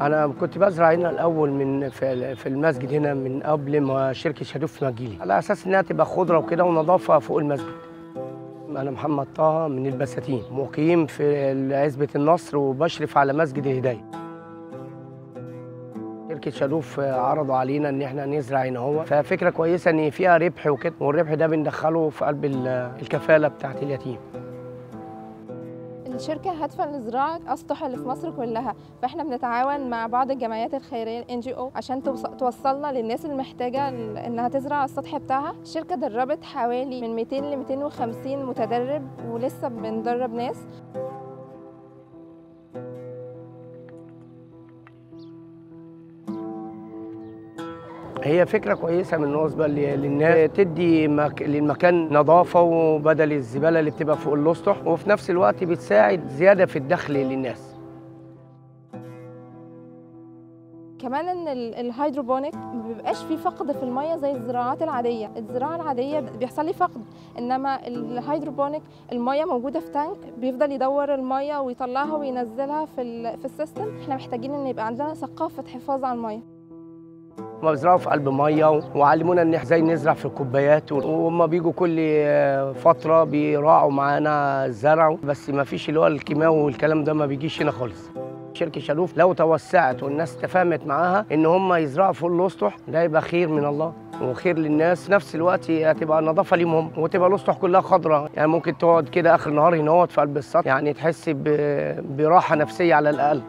أنا كنت بزرع هنا الأول من في المسجد هنا من قبل ما شركة شادوف ما تجيلي. على أساس إنها تبقى خضرة وكده ونظافة فوق المسجد. أنا محمد طه من البساتين مقيم في عزبة النصر وبشرف على مسجد الهداية. شركة شادوف عرضوا علينا إن إحنا نزرع هنا هو. ففكرة كويسة إن فيها ربح وكده والربح ده بندخله في قلب الكفالة بتاعت اليتيم. الشركة هادفة لزراعة الأسطح اللي في مصر كلها فإحنا بنتعاون مع بعض الجمعيات الخيرية ال NGO عشان توصلنا للناس المحتاجة إنها تزرع السطح بتاعها. الشركة دربت حوالي من 200 ل 250 متدرب ولسه بندرب ناس. هي فكرة كويسة بالنسبة للناس تدي مك... للمكان نظافة وبدل الزبالة اللي بتبقى فوق الأسطح وفي نفس الوقت بتساعد زيادة في الدخل للناس. كمان إن ال hydroponic ما بيبقاش فيه فقد في المية زي الزراعات العادية. الزراعة العادية بيحصل لي فقد. إنما ال hydroponic المية موجودة في tank بيفضل يدور المية ويطلعها وينزلها في في ال system. إحنا محتاجين إن يبقى عندنا ثقافة حفاظ على المية. بيزرعوا في قلب مية وعلمونا إن إزاي نزرع في الكوبايات وهم بيجوا كل فترة بيراعوا معانا الزرع بس ما فيش اللي هو الكيماوي والكلام ده ما بيجيش هنا خالص. شركة شالوف لو توسعت والناس تفاهمت معاها إن هم يزرعوا فوق الأسطح ده يبقى خير من الله وخير للناس. في نفس الوقت هتبقى نظافة ليهم هم وتبقى الأسطح كلها خضراء يعني ممكن تقعد كده آخر النهار هنا في قلب السطح يعني تحس براحة نفسية على الأقل.